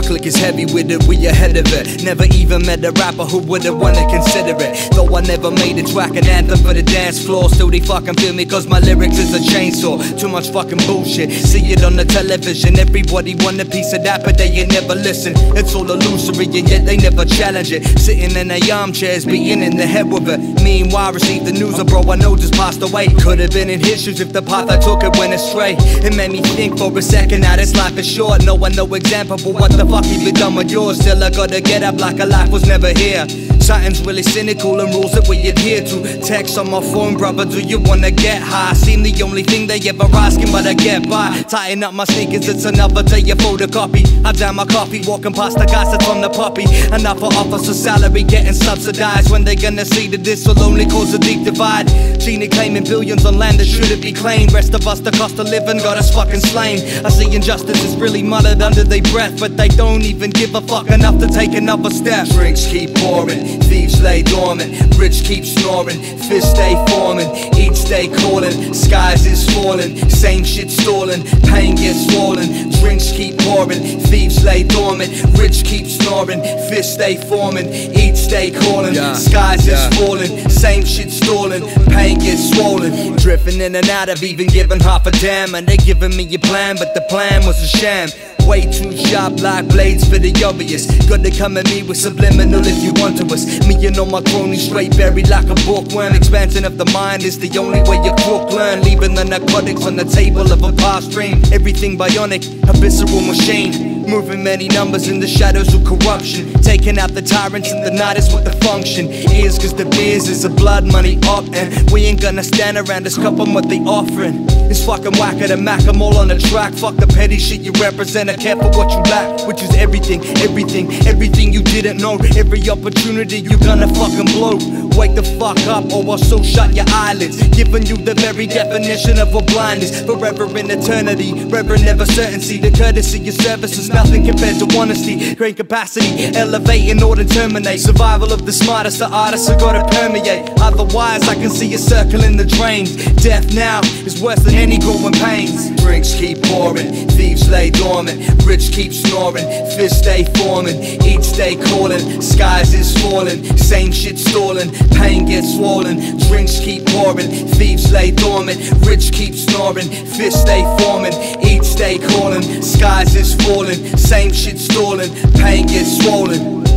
clique is heavy with it, we ahead of it. Never even met a rapper who would've wanna consider it. Though I never made a track, an anthem for the dance floor. Still they fucking feel me cause my lyrics is a chainsaw. Too much fucking bullshit. See it on the television. Everybody want a piece of that, but they ain't never listen. It's all illusory and yet they never challenge it. Sitting in their armchairs, beating in the head with it. Meanwhile, receive the news of bro I know just passed away. Could have been in his shoes if the path I took it went astray. It made me think for a second now this life is short. No one no example, but what the fuck you done with yours? Still I gotta get up like a life was never here. Something's really cynical and rules that we adhere to. Text on my phone, brother, do you wanna get high? Seem the only thing they ever asking, but I get by. Tying up my sneakers, it's another day of photocopy. I down my coffee, walking past the guys that's on the puppy. For officer salary getting subsidized. When they gonna see that this will only cause a deep divide? Gina claiming billions on land that shouldn't be claimed. Rest of us, the cost of living got us fucking slain. I see injustice is really muttered under their breath, but they don't even give a fuck enough to take another step. Drinks keep pouring, thieves lay dormant, rich keep snoring, fists stay forming, each day calling, skies is falling, same shit stalling, pain gets swollen, drinks keep pouring, thieves lay dormant, rich keep snoring, fists stay forming, each day calling, Yeah. skies Yeah. is falling, same shit stalling, pain gets swollen, drifting in and out of even giving half a damn, and they giving me a plan, but the plan was a sham. Way too sharp like blades for the obvious. Gotta come at me with subliminal if you want to us. Me and all my cronies straight buried like a bookworm. Expansion of the mind is the only way you crook learn. Leaving the narcotics on the table of a past dream. Everything bionic, a visceral machine. Moving many numbers in the shadows of corruption. Taking out the tyrants and the night is what the function is. Cause the biz is a blood money up. And we ain't gonna stand around just cup 'em what they offering. It's fucking whacker to mac 'em all on the track. Fuck the petty shit you represent. I care for what you lack, which is everything, everything, everything you didn't know. Every opportunity you gonna fucking blow. Wake the fuck up or I'll so shut your eyelids. Giving you the very definition of what blind is. Forever in eternity, reverend never certainty. The courtesy of service is nothing compared to honesty. Great capacity, elevate in order to terminate. Survival of the smartest, the artists are gotta permeate. Otherwise, I can see a circle in the drains. Death now is worse than any growing pains. Drinks keep pouring, thieves lay dormant, rich keep snoring, fists stay forming, each day calling, skies is falling, same shit stalling, pain gets swollen, drinks keep pouring, thieves lay dormant, rich keep snoring, fists stay forming, day calling, skies is falling, same shit stalling, pain gets swollen.